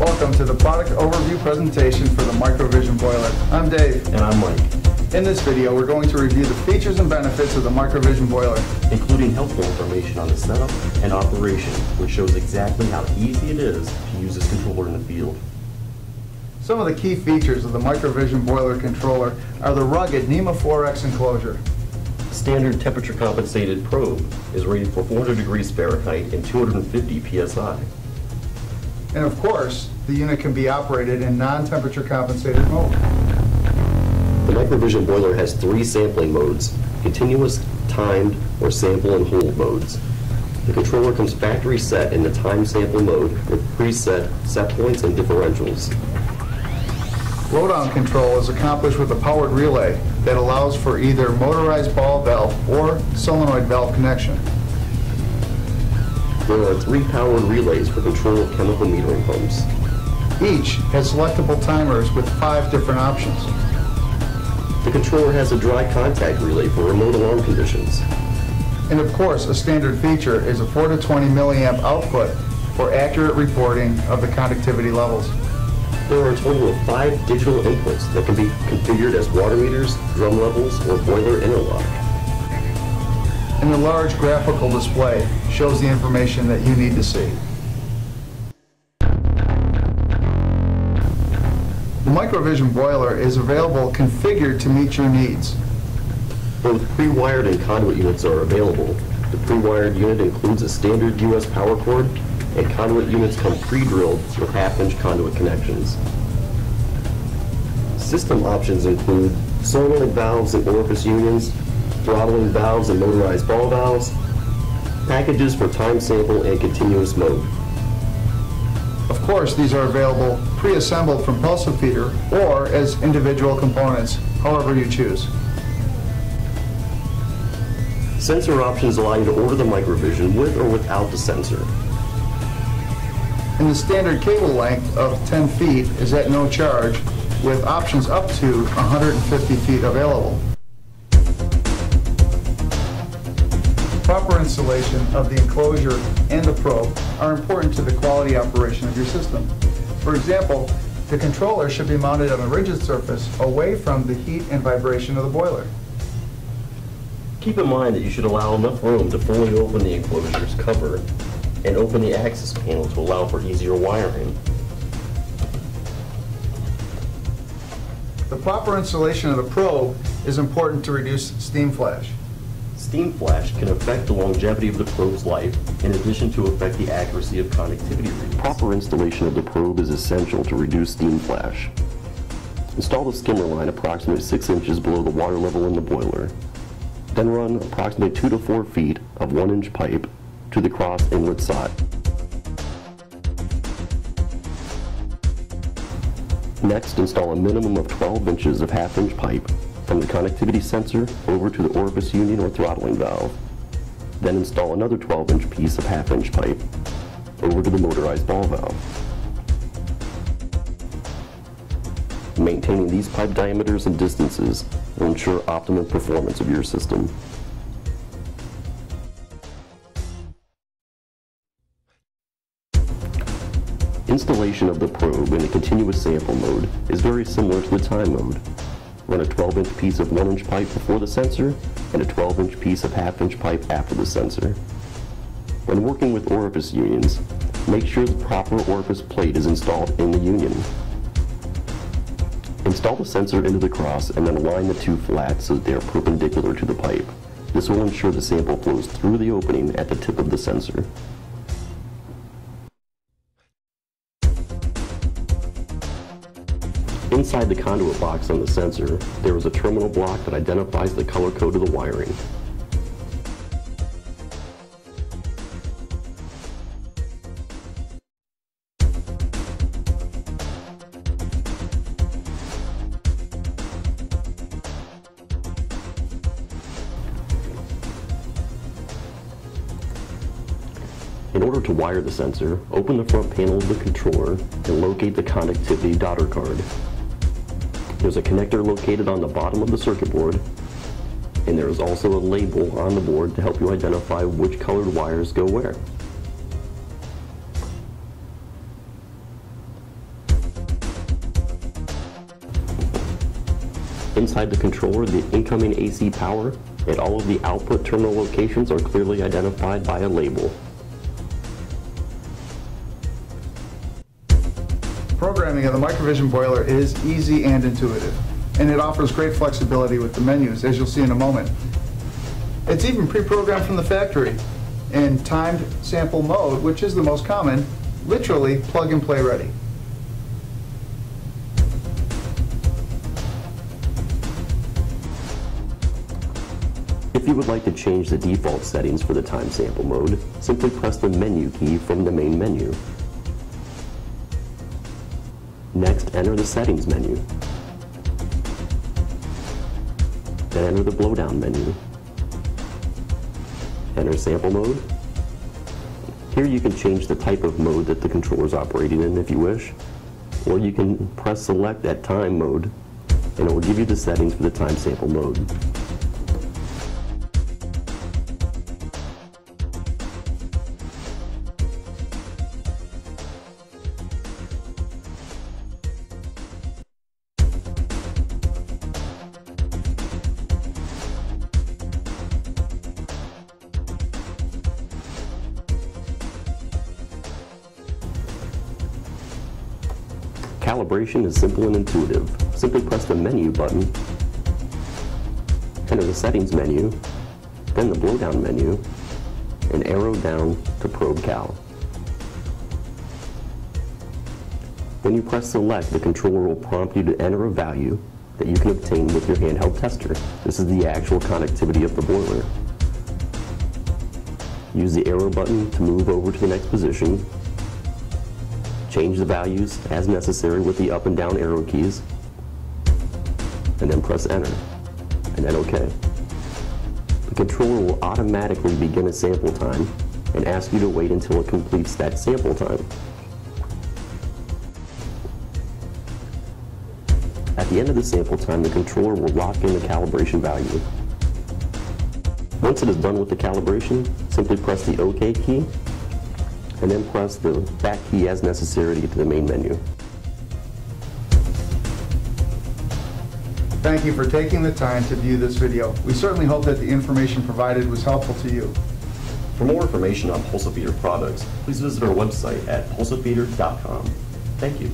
Welcome to the product overview presentation for the Microvision boiler. I'm Dave. And I'm Mike, In this video, we're going to review the features and benefits of the Microvision boiler. including helpful information on the setup and operation, which shows exactly how easy it is to use this controller in the field. Some of the key features of the Microvision boiler controller are the rugged NEMA 4X enclosure, Standard temperature compensated probe is rated for 400 degrees Fahrenheit and 250 psi. And of course, the unit can be operated in non-temperature compensated mode. The Microvision boiler has three sampling modes, continuous, timed, or sample and hold modes. The controller comes factory set in the time sample mode with preset set points and differentials. Blowdown control is accomplished with a powered relay that allows for either motorized ball valve or solenoid valve connection. There are three powered relays for control of chemical metering pumps. Each has selectable timers with five different options. The controller has a dry contact relay for remote alarm conditions. And of course, a standard feature is a 4 to 20 milliamp output for accurate reporting of the conductivity levels. There are a total of five digital inputs that can be configured as water meters, drum levels, or boiler interlock. And a large graphical display shows the information that you need to see. The Microvision boiler is available configured to meet your needs. Both pre-wired and conduit units are available. The pre-wired unit includes a standard US power cord, and conduit units come pre-drilled with half-inch conduit connections. System options include solenoid valves and orifice unions, throttling valves and motorized ball valves, packages for time sample and continuous mode. Of course, these are available pre-assembled from Pulsafeeder or as individual components, however you choose. Sensor options allow you to order the Microvision with or without the sensor. And the standard cable length of 10 feet is at no charge, with options up to 150 feet available. Proper installation of the enclosure and the probe are important to the quality operation of your system. For example, the controller should be mounted on a rigid surface away from the heat and vibration of the boiler. Keep in mind that you should allow enough room to fully open the enclosure's cover and open the access panel to allow for easier wiring. The proper installation of the probe is important to reduce steam flash. Steam flash can affect the longevity of the probe's life, in addition to affect the accuracy of conductivity readings. Proper installation of the probe is essential to reduce steam flash. Install the skimmer line approximately 6 inches below the water level in the boiler. Then run approximately 2 to 4 feet of 1 inch pipe to the cross inlet side. Next, install a minimum of 12 inches of half-inch pipe from the conductivity sensor over to the orifice union or throttling valve. Then install another 12-inch piece of half-inch pipe over to the motorized ball valve. Maintaining these pipe diameters and distances will ensure optimum performance of your system. Installation of the probe in a continuous sample mode is very similar to the time mode. Run a 12-inch piece of 1-inch pipe before the sensor and a 12-inch piece of half-inch pipe after the sensor. When working with orifice unions, make sure the proper orifice plate is installed in the union. Install the sensor into the cross and then align the two flats so that they are perpendicular to the pipe. This will ensure the sample flows through the opening at the tip of the sensor. Inside the conduit box on the sensor, there is a terminal block that identifies the color code of the wiring. In order to wire the sensor, open the front panel of the controller and locate the conductivity daughter card. There's a connector located on the bottom of the circuit board, and there is also a label on the board to help you identify which colored wires go where. Inside the controller, the incoming AC power and all of the output terminal locations are clearly identified by a label. Programming of the Microvision boiler is easy and intuitive, and it offers great flexibility with the menus, as you'll see in a moment. It's even pre-programmed from the factory in timed sample mode, which is the most common, literally plug and play ready. If you would like to change the default settings for the time sample mode, simply press the menu key from the main menu. Next, enter the settings menu. Then enter the blowdown menu. Enter sample mode. Here you can change the type of mode that the controller is operating in if you wish, or you can press select at time mode and it will give you the settings for the time sample mode. Calibration is simple and intuitive. Simply press the menu button, enter the settings menu, then the blowdown menu, and arrow down to probe cal. When you press select, the controller will prompt you to enter a value that you can obtain with your handheld tester. This is the actual conductivity of the boiler. Use the arrow button to move over to the next position change the values as necessary with the up and down arrow keys, and then press enter, and then OK. The controller will automatically begin a sample time and ask you to wait until it completes that sample time. At the end of the sample time, the controller will lock in the calibration value. Once it is done with the calibration, simply press the OK key and then press the back key as necessary to get to the main menu. Thank you for taking the time to view this video. We certainly hope that the information provided was helpful to you. For more information on Pulsafeeder products, please visit our website at pulsafeeder.com. Thank you.